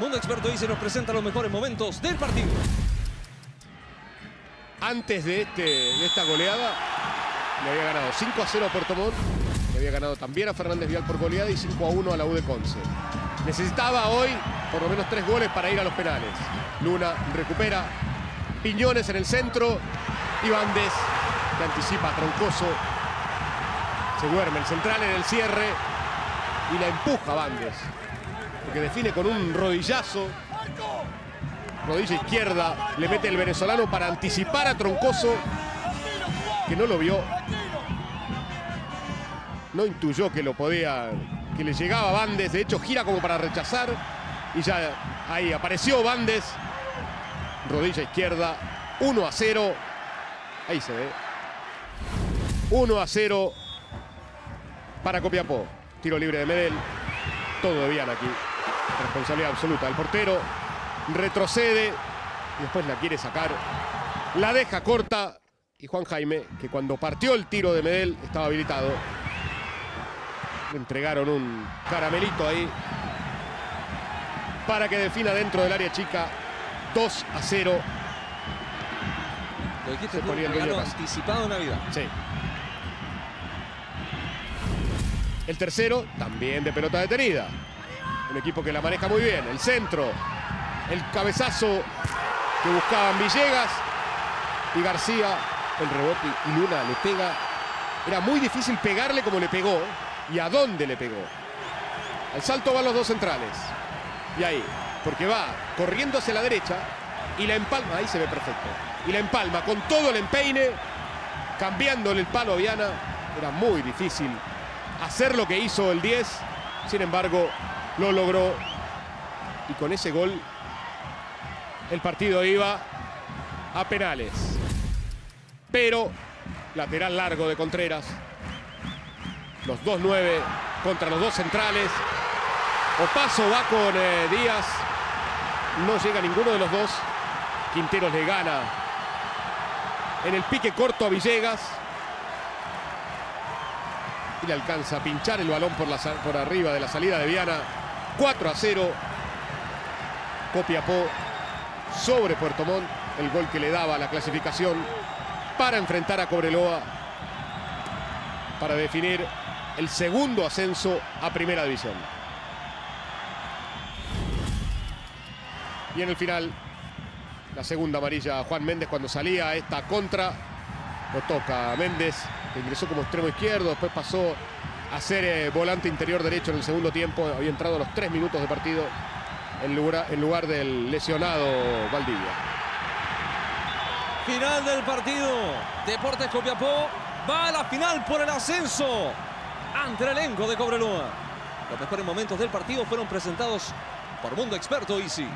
Mundo Experto Easy nos presenta los mejores momentos del partido. Antes de, este, de esta goleada, le había ganado 5 a 0 a Puerto Montt, le había ganado también a Fernández Vial por goleada y 5 a 1 a la U de Conce. Necesitaba hoy por lo menos tres goles para ir a los penales. Luna recupera, Piñones en el centro y Bandes que anticipa Troncoso. Se duerme el central en el cierre y la empuja Bandes. Porque define con un rodillazo. Rodilla izquierda, le mete el venezolano para anticipar a Troncoso, que no lo vio. No intuyó que lo podía, que le llegaba Bandes. De hecho, gira como para rechazar. Y ya ahí apareció Bandes. Rodilla izquierda, 1 a 0. Ahí se ve. 1 a 0 para Copiapó. Tiro libre de Medel. Todo de aquí. Responsabilidad absoluta del portero. Retrocede. Y después la quiere sacar. La deja corta. Y Juan Jaime, que cuando partió el tiro de Medel estaba habilitado. Le entregaron un caramelito ahí. Para que defina dentro del área chica 2 a 0. Lo dijiste Se ponía el anticipado Navidad. Sí. El tercero, también de pelota detenida. Un equipo que la maneja muy bien. El centro. El cabezazo que buscaban Villegas. Y García, el rebote y Luna le pega. Era muy difícil pegarle como le pegó. ¿Y a dónde le pegó? Al salto van los dos centrales. Y ahí, porque va corriendo hacia la derecha y la empalma. Ahí se ve perfecto. Y la empalma con todo el empeine, cambiándole el palo a Viana. Era muy difícil hacer lo que hizo el 10. Sin embargo, lo logró. Y con ese gol, el partido iba a penales. Pero, lateral largo de Contreras. Los 2-9 contra los dos centrales. Opaso va con eh, Díaz. No llega ninguno de los dos. Quinteros le gana en el pique corto a Villegas. Y le alcanza a pinchar el balón por, la, por arriba de la salida de Viana. 4 a 0. Copiapó sobre Puerto Montt. El gol que le daba la clasificación para enfrentar a Cobreloa. Para definir el segundo ascenso a Primera División. Y en el final, la segunda amarilla a Juan Méndez cuando salía a esta contra. Lo toca Méndez, que ingresó como extremo izquierdo, después pasó a ser eh, volante interior derecho en el segundo tiempo. Había entrado a los tres minutos de partido en lugar, en lugar del lesionado Valdivia. Final del partido. Deportes Copiapó va a la final por el ascenso ante el elenco de Cobreloa. Los mejores momentos del partido fueron presentados por Mundo Experto Easy.